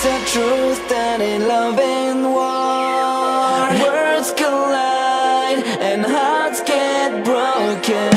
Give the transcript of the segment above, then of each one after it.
It's the truth that in love and war Words collide and hearts get broken.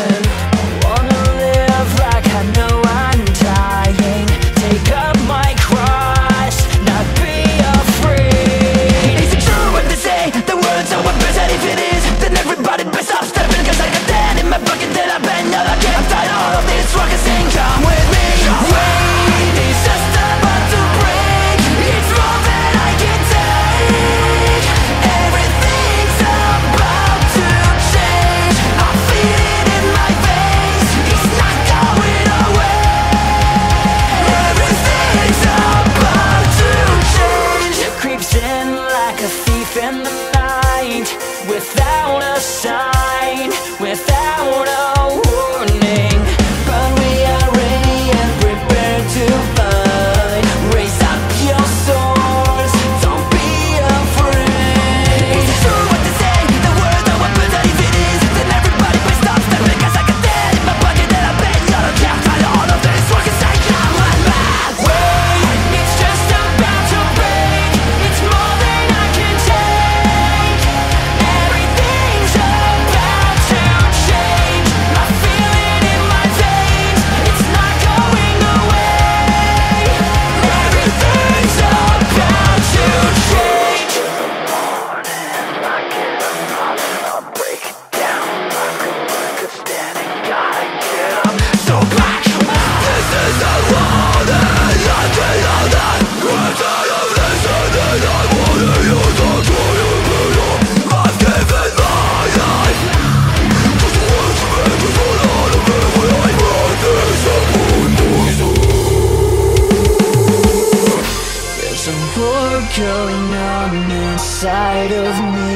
inside of me.